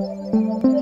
Música